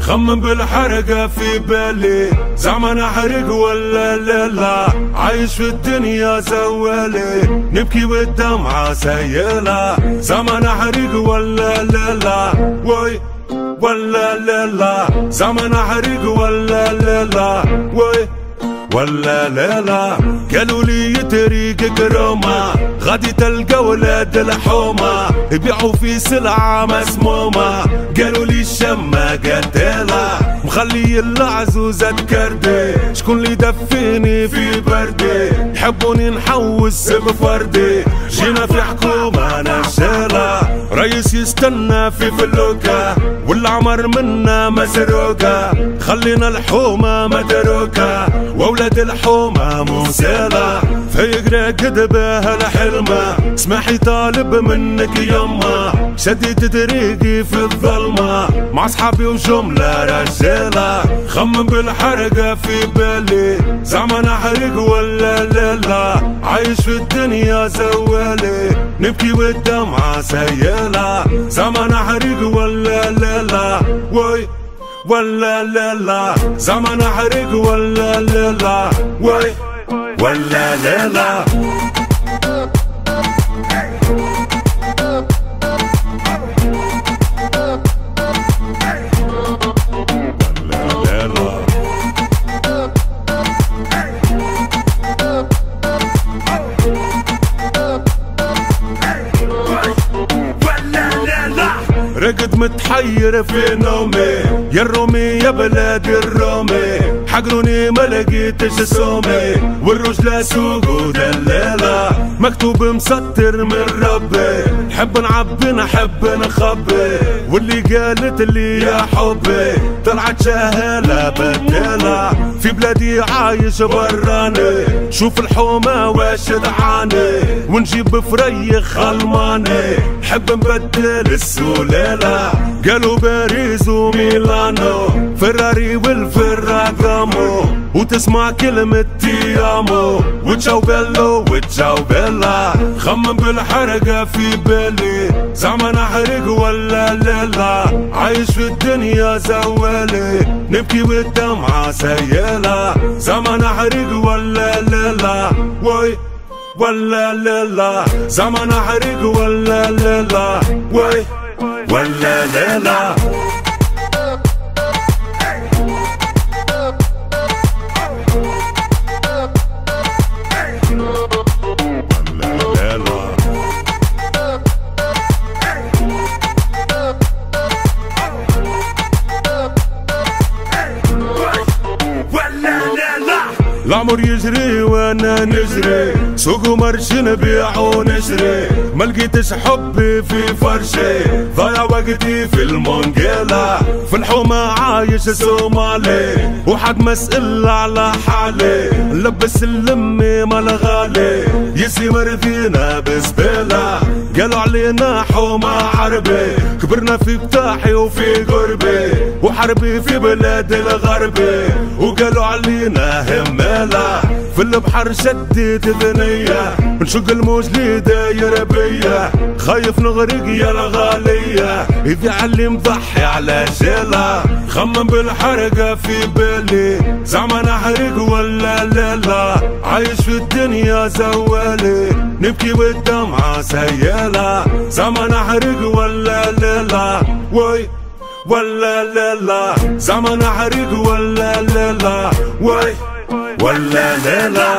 خمم بالحرقة في بالي. زعما احرق ولا لا لا. عايش في الدنيا زوالي. نبكي والدمعة سيلة زعما احرق ولا لا لا. وي ولا لا لا. زعما احرق ولا لا لا. وي ولا لا لا. قالوا لي طريق كرامة غادي تلقى ولاد الحومة. يبيعوا في سلعة مسمومة. قالوا لي الشمة قتالة مخلي العزوزة تكردي شكون اللي دفيني في بردي؟ يحبوني نحوس بفردي. جينا في حكومة نشالة يستنى في فلوكة والعمر منا مسروقة خلينا الحومة مدروكة وولاد الحومة مسالة فيق راقد بها الحلمة اسمحي طالب منك يما. شديت طريقي في الظلمة. مع أصحابي وجملة رجالة. خمم بالحرقة في بالي. زعما نحرق ولا لا لا عايش في الدنيا زوالي. نبكي والدمعة سيالة. زعما نحرق ولا لا لا وي ولا لا لا زعما نحرق ولا لا لا وي ولا لا لا لا رقد متحير في نومي. يا الرومي يا بلادي الرومي. حقروني ما لقيتش سومي. والرجلة سوق ودلالة. مكتوب مسطر من ربي. نحب نعبي نحب نخبي. واللي قالت لي يا حبي طلعت شهالة بدالة. في بلادي عايش براني. شوف الحومة واش دعاني. ونجيب فريخ ألماني. نحب نبدل السلالة قالوا باريس وميلانو. فراري والفراغامو وتسمع كلمة تيامو. وتشاو بيلو وتشاو بيلا. خمم بالحرقة في بالي. زعما نحرق ولا لا لا عايش في الدنيا زوالي. نبكي والدمعة سيالة. زعما نحرق ولا لا لا وي ولا لا لا زعما نحرق ولا لا لا وي ولا لا لا لا العمر يجري وأنا نجري؟ سوق ومرش نبيع ونشري. ما لقيتش حبي في فرشي. ضايع وقتي في المونجيلا. في الحومة عايش سومالي وحد مسئل على حالي. لبس اللمي مال غالي. يسمر فينا قالوا علينا حومة عربي. كبرنا في بتاحي وفي قربي. وحربي في بلاد الغربي وقالوا علينا همالة في البحر شديت ثنية نشق الموج لي داير بيا خايف نغرق يا الغالية. إذا علي مضحي على جيلة. خمم بالحرقة في بالي. زعما نحرق ولا لا لا عايش في الدنيا زوالي. نبكي والدمعة سيالة. زعما نحرق ولا لا لا وي ولا لا لا زعما نحرق ولا لا لا وي ولا لا لا